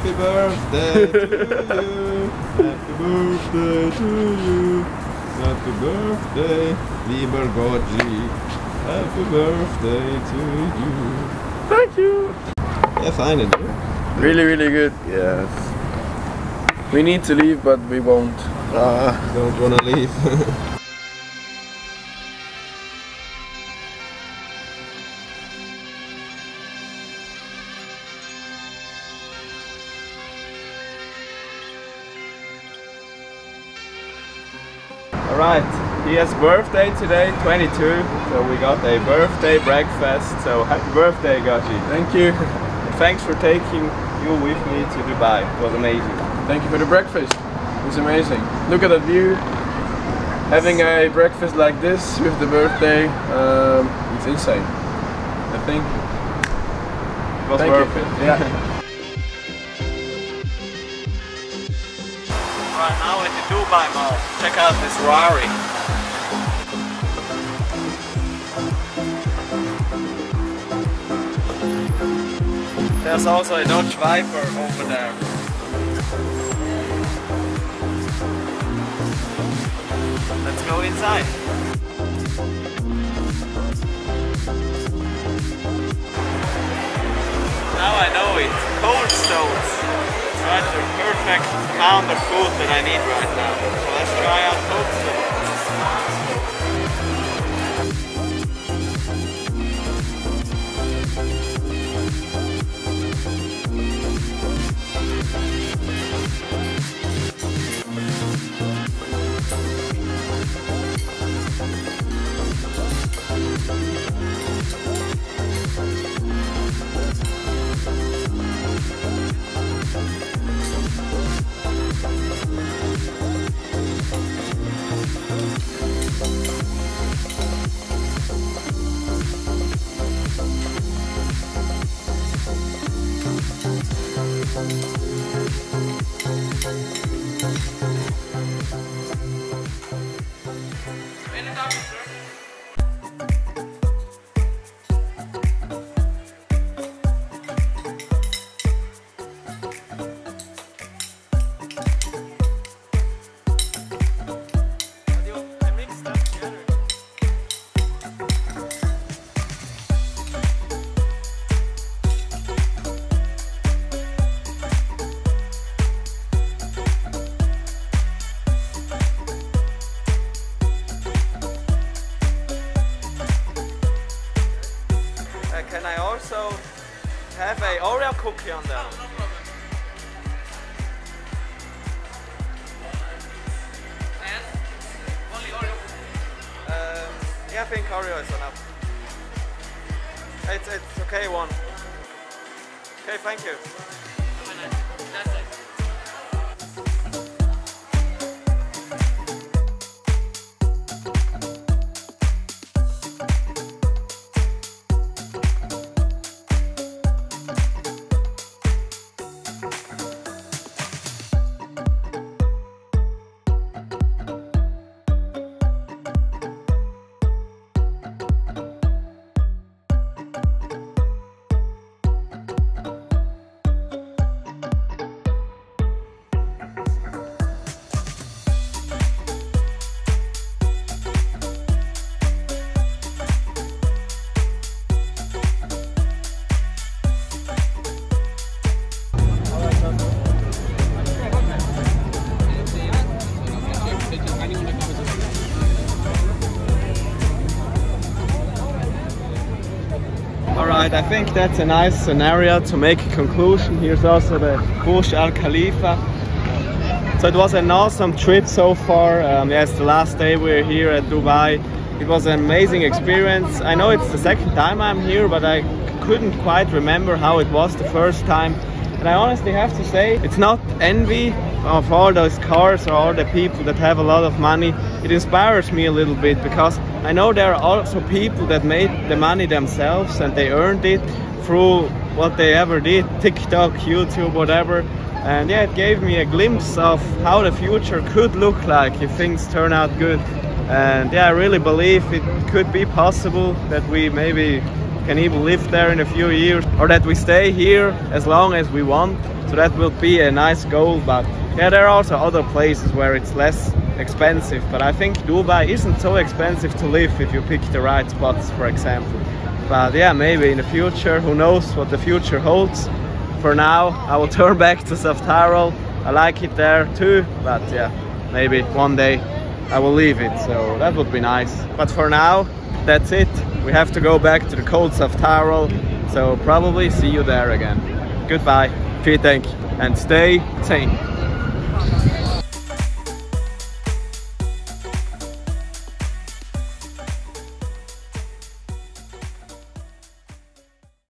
Happy birthday to you. Happy birthday to you. Happy birthday, lieber Goggi. Happy birthday to you. Thank you. Yeah, fine, you? Really, really good. Yes. We need to leave, but we won't. Ah, don't wanna leave. Alright, he has birthday today, 22, so we got a birthday breakfast, so happy birthday Goggi. Thank you. Thanks for taking you with me to Dubai, it was amazing. Thank you for the breakfast. It was amazing. Look at the view. Having a breakfast like this with the birthday, um, it's insane. I think. It was Thank worth you. it. Yeah. Right now at the Dubai Mall, check out this Rari. There's also a Dodge Viper over there. Let's go inside. Now I know it. Cold stones. Right, the food that I need right now. So let's try out cold stones. Thank you. Have a Oreo cookie on that? Um, yeah, I think Oreo is enough. It's, it's okay, one. Okay, thank you. Alright, I think that's a nice scenario to make a conclusion. Here's also the Burj Al Khalifa. So it was an awesome trip so far. Um, yes, the last day we're here at Dubai. It was an amazing experience. I know it's the second time I'm here, but I couldn't quite remember how it was the first time. And I honestly have to say, it's not envy of all those cars or all the people that have a lot of money. It inspires me a little bit because I know there are also people that made the money themselves and they earned it through what they ever did TikTok, YouTube, whatever. And yeah, it gave me a glimpse of how the future could look like if things turn out good. And yeah, I really believe it could be possible that we maybe can even live there in a few years or that we stay here as long as we want. So that will be a nice goal. But yeah, there are also other places where it's less expensive. But I think Dubai isn't so expensive to live if you pick the right spots, for example. But yeah, maybe in the future, who knows what the future holds. For now, I will turn back to South Tyrol. I like it there too, but yeah, maybe one day I will leave it. So that would be nice. But for now, that's it. We have to go back to the cold Tyrol. So probably see you there again. Goodbye, vielen Dank, and stay sane. Thank you.